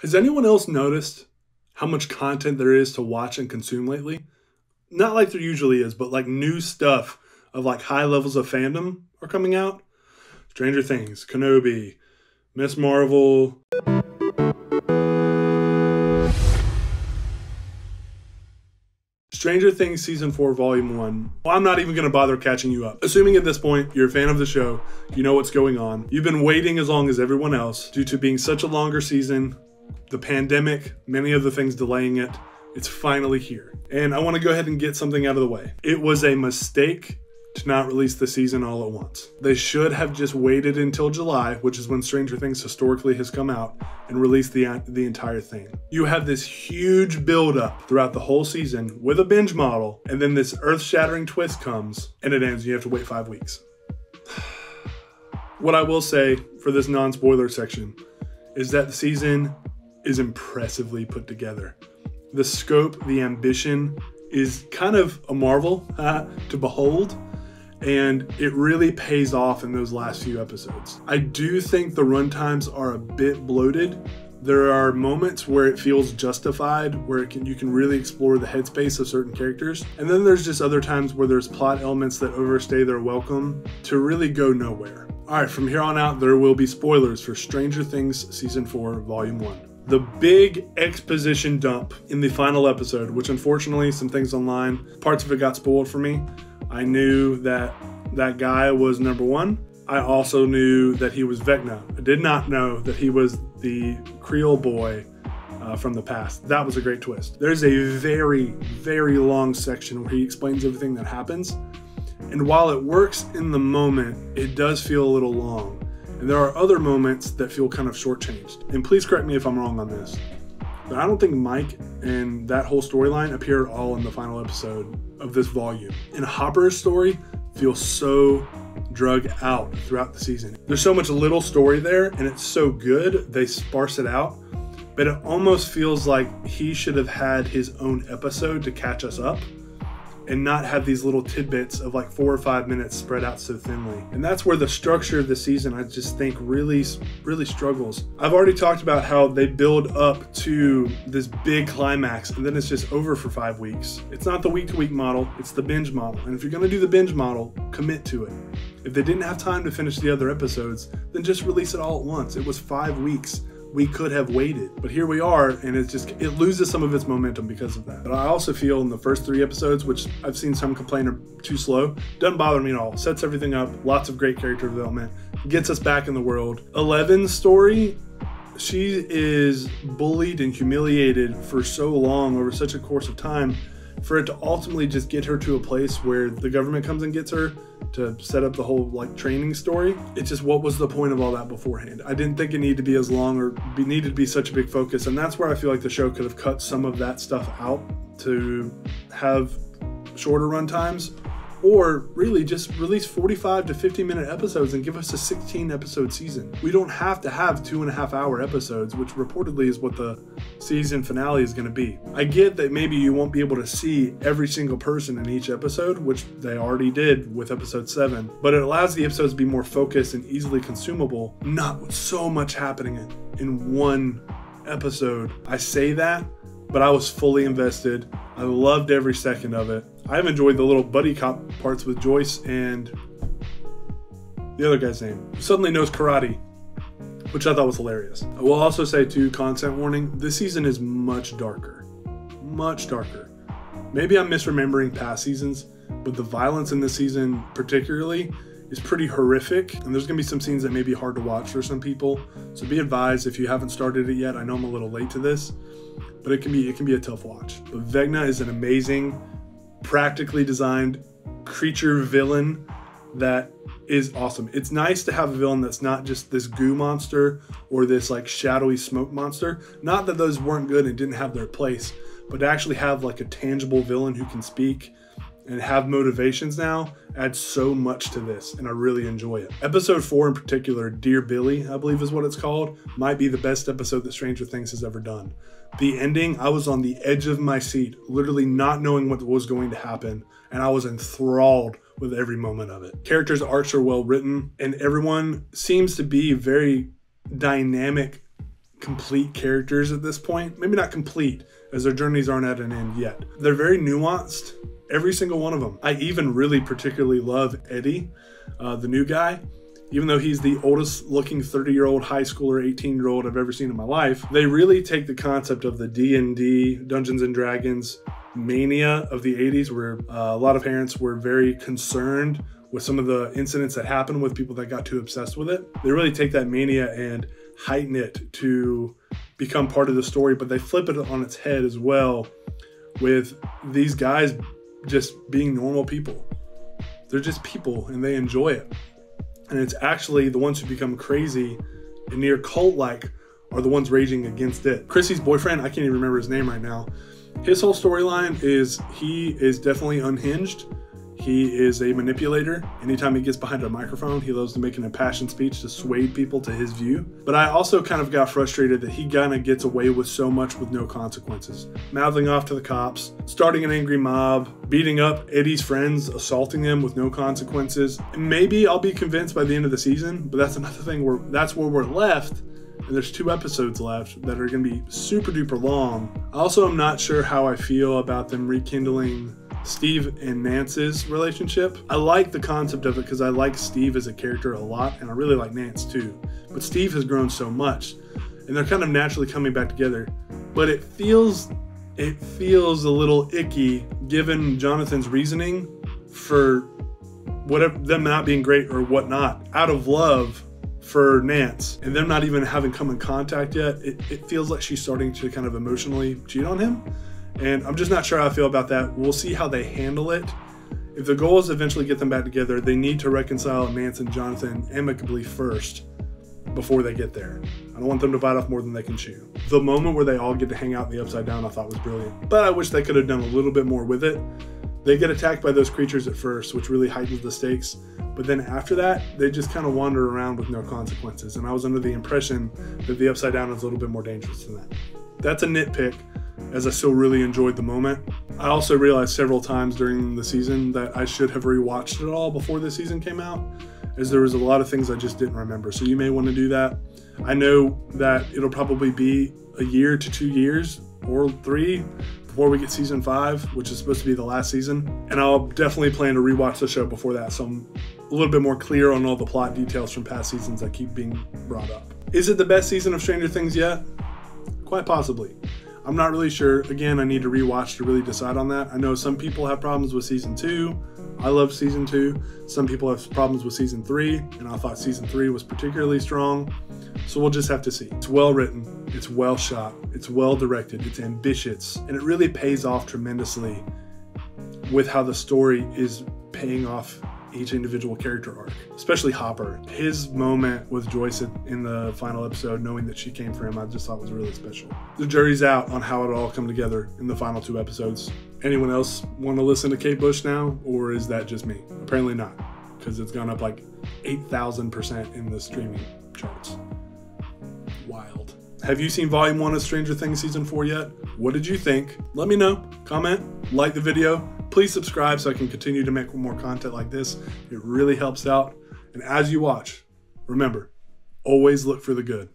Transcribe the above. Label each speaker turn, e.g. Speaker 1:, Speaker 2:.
Speaker 1: Has anyone else noticed how much content there is to watch and consume lately? Not like there usually is, but like new stuff of like high levels of fandom are coming out. Stranger Things, Kenobi, Ms. Marvel. Stranger Things Season 4, Volume 1. Well, I'm not even to bother catching you up. Assuming at this point you're a fan of the show, you know what's going on. You've been waiting as long as everyone else due to being such a longer season, the pandemic, many of the things delaying it. It's finally here. And I want to go ahead and get something out of the way. It was a mistake to not release the season all at once. They should have just waited until July, which is when Stranger Things historically has come out, and released the the entire thing. You have this huge build up throughout the whole season with a binge model, and then this earth-shattering twist comes and it ends. And you have to wait 5 weeks. what I will say for this non-spoiler section is that the season is impressively put together. The scope, the ambition is kind of a marvel uh, to behold and it really pays off in those last few episodes. I do think the runtimes are a bit bloated. There are moments where it feels justified, where it can you can really explore the headspace of certain characters, and then there's just other times where there's plot elements that overstay their welcome to really go nowhere. All right, from here on out, there will be spoilers for Stranger Things Season 4, Volume 1 the big exposition dump in the final episode, which unfortunately some things online, parts of it got spoiled for me. I knew that that guy was number one. I also knew that he was Vecna. I did not know that he was the Creel boy uh, from the past. That was a great twist. There's a very, very long section where he explains everything that happens. And while it works in the moment, it does feel a little long. And there are other moments that feel kind of shortchanged. And please correct me if I'm wrong on this. But I don't think Mike and that whole storyline appear at all in the final episode of this volume. And Hopper's story feels so drug out throughout the season. There's so much little story there, and it's so good, they sparse it out. But it almost feels like he should have had his own episode to catch us up and not have these little tidbits of like four or five minutes spread out so thinly. And that's where the structure of the season, I just think, really, really struggles. I've already talked about how they build up to this big climax and then it's just over for five weeks. It's not the week to week model, it's the binge model. And if you're going to do the binge model, commit to it. If they didn't have time to finish the other episodes, then just release it all at once. It was five weeks we could have waited. But here we are, and it's just it loses some of its momentum because of that. But I also feel in the first three episodes, which I've seen some complain are too slow, doesn't bother me at all. Sets everything up, lots of great character development, gets us back in the world. Eleven's story she is bullied and humiliated for so long over such a course of time for it to ultimately just get her to a place where the government comes and gets her to set up the whole like training story. It's just what was the point of all that beforehand? I didn't think it needed to be as long or be, needed to be such a big focus, and that's where I feel like the show could have cut some of that stuff out to have shorter run times or really just release 45 to 50 minute episodes and give us a 16 episode season. We don't have to have two and a half hour episodes, which reportedly is what the season finale is going to be. I get that maybe you won't be able to see every single person in each episode, which they already did with episode 7, but it allows the episodes to be more focused and easily consumable, not with so much happening in, in one episode. I say that, but I was fully invested. I loved every second of it. I've enjoyed the little buddy cop parts with Joyce and the other guy's name. Suddenly knows karate, which I thought was hilarious. I will also say, too, content warning this season is much darker. Much darker. Maybe I'm misremembering past seasons, but the violence in this season, particularly, is pretty horrific. And there's going to be some scenes that may be hard to watch for some people. So be advised if you haven't started it yet. I know I'm a little late to this, but it can be it can be a tough watch. But Vecna is an amazing practically designed creature villain that is awesome. It's nice to have a villain that's not just this goo monster or this like shadowy smoke monster. Not that those weren't good and didn't have their place, but to actually have like a tangible villain who can speak and have motivations now adds so much to this, and I really enjoy it. Episode 4 in particular, Dear Billy, I believe is what it's called, might be the best episode that Stranger Things has ever done. The ending, I was on the edge of my seat, literally not knowing what was going to happen, and I was enthralled with every moment of it. Characters' arcs are well written, and everyone seems to be very dynamic complete characters at this point. Maybe not complete, as their journeys aren't at an end yet. They're very nuanced, every single one of them. I even really particularly love Eddie, uh, the new guy. Even though he's the oldest looking 30 year old high schooler, 18 year old I've ever seen in my life, they really take the concept of the D&D, Dungeons and Dragons mania of the 80s where uh, a lot of parents were very concerned with some of the incidents that happened with people that got too obsessed with it. They really take that mania and heighten it to become part of the story, but they flip it on its head as well with these guys just being normal people. They're just people and they enjoy it. And it's actually the ones who become crazy and near cult like are the ones raging against it. Chrissy's boyfriend, I can't even remember his name right now. His whole storyline is he is definitely unhinged he is a manipulator. Anytime he gets behind a microphone, he loves to make an impassioned speech to sway people to his view. But I also kind of got frustrated that he kind of gets away with so much with no consequences. Mouthing off to the cops, starting an angry mob, beating up Eddie's friends, assaulting them with no consequences. And maybe I'll be convinced by the end of the season, but that's another thing where that's where we're left and there's two episodes left that are going to be super duper long. I also am not sure how I feel about them rekindling Steve and Nance's relationship. I like the concept of it because I like Steve as a character a lot, and I really like Nance too. But Steve has grown so much, and they're kind of naturally coming back together. But it feels it feels a little icky given Jonathan's reasoning for whatever them not being great or whatnot out of love for Nance and them not even having come in contact yet, it, it feels like she's starting to kind of emotionally cheat on him. And I'm just not sure how I feel about that. We'll see how they handle it. If the goal is eventually get them back together, they need to reconcile Nance and Jonathan amicably first before they get there. I don't want them to bite off more than they can chew. The moment where they all get to hang out in the upside down I thought was brilliant. But I wish they could have done a little bit more with it. They get attacked by those creatures at first, which really heightens the stakes. But then after that, they just kind of wander around with no consequences. And I was under the impression that the upside down is a little bit more dangerous than that. That's a nitpick, as I still really enjoyed the moment. I also realized several times during the season that I should have rewatched it all before the season came out, as there was a lot of things I just didn't remember. So you may want to do that. I know that it'll probably be a year to two years or three before we get season five, which is supposed to be the last season. And I'll definitely plan to rewatch the show before that, so I'm a little bit more clear on all the plot details from past seasons that keep being brought up. Is it the best season of Stranger Things yet? Quite possibly. I'm not really sure. Again, I need to rewatch to really decide on that. I know some people have problems with season two. I love season two. Some people have problems with season three, and I thought season three was particularly strong. So we'll just have to see. It's well written, it's well shot, it's well directed, it's ambitious, and it really pays off tremendously with how the story is paying off each individual character arc, especially Hopper. His moment with Joyce in the final episode, knowing that she came for him, I just thought was really special. The jury's out on how it all come together in the final two episodes. Anyone else want to listen to Kate Bush now, or is that just me? Apparently not, because it's gone up like 8,000% in the streaming charts. Wild. Have you seen Volume 1 of Stranger Things Season 4 yet? What did you think? Let me know. Comment, like the video, Please subscribe so I can continue to make more content like this. It really helps out. And as you watch, remember, always look for the good.